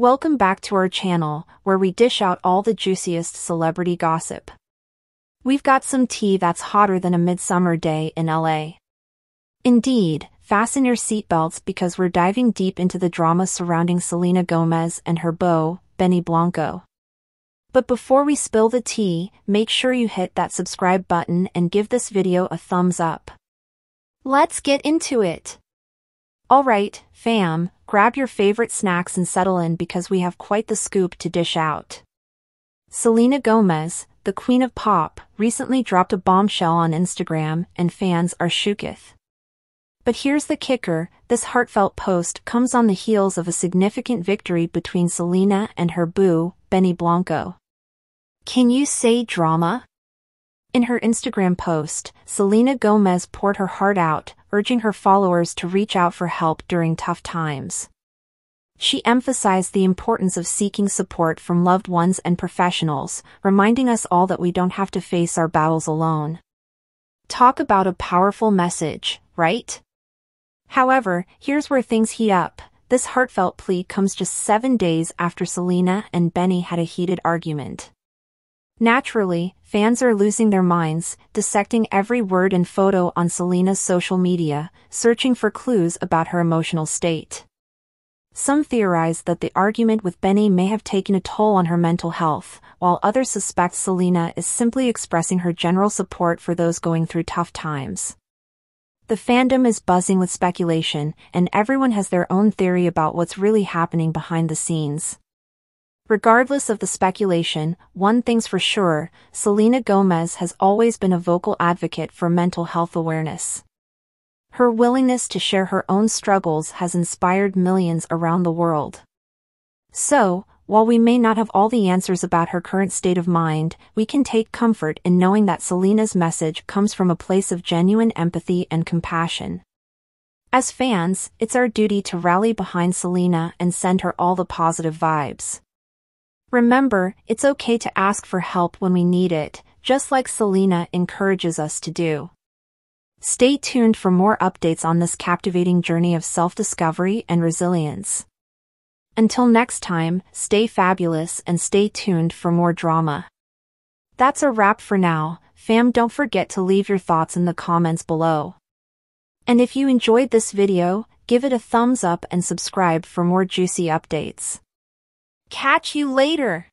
Welcome back to our channel, where we dish out all the juiciest celebrity gossip. We've got some tea that's hotter than a midsummer day in LA. Indeed, fasten your seatbelts because we're diving deep into the drama surrounding Selena Gomez and her beau, Benny Blanco. But before we spill the tea, make sure you hit that subscribe button and give this video a thumbs up. Let's get into it. Alright, fam, grab your favorite snacks and settle in because we have quite the scoop to dish out. Selena Gomez, the queen of pop, recently dropped a bombshell on Instagram and fans are shooketh. But here's the kicker, this heartfelt post comes on the heels of a significant victory between Selena and her boo, Benny Blanco. Can you say drama? In her Instagram post, Selena Gomez poured her heart out, urging her followers to reach out for help during tough times. She emphasized the importance of seeking support from loved ones and professionals, reminding us all that we don't have to face our battles alone. Talk about a powerful message, right? However, here's where things heat up. This heartfelt plea comes just seven days after Selena and Benny had a heated argument. Naturally, fans are losing their minds, dissecting every word and photo on Selena's social media, searching for clues about her emotional state. Some theorize that the argument with Benny may have taken a toll on her mental health, while others suspect Selena is simply expressing her general support for those going through tough times. The fandom is buzzing with speculation, and everyone has their own theory about what's really happening behind the scenes. Regardless of the speculation, one thing's for sure, Selena Gomez has always been a vocal advocate for mental health awareness. Her willingness to share her own struggles has inspired millions around the world. So, while we may not have all the answers about her current state of mind, we can take comfort in knowing that Selena's message comes from a place of genuine empathy and compassion. As fans, it's our duty to rally behind Selena and send her all the positive vibes. Remember, it's okay to ask for help when we need it, just like Selena encourages us to do. Stay tuned for more updates on this captivating journey of self-discovery and resilience. Until next time, stay fabulous and stay tuned for more drama. That's a wrap for now, fam don't forget to leave your thoughts in the comments below. And if you enjoyed this video, give it a thumbs up and subscribe for more juicy updates. Catch you later!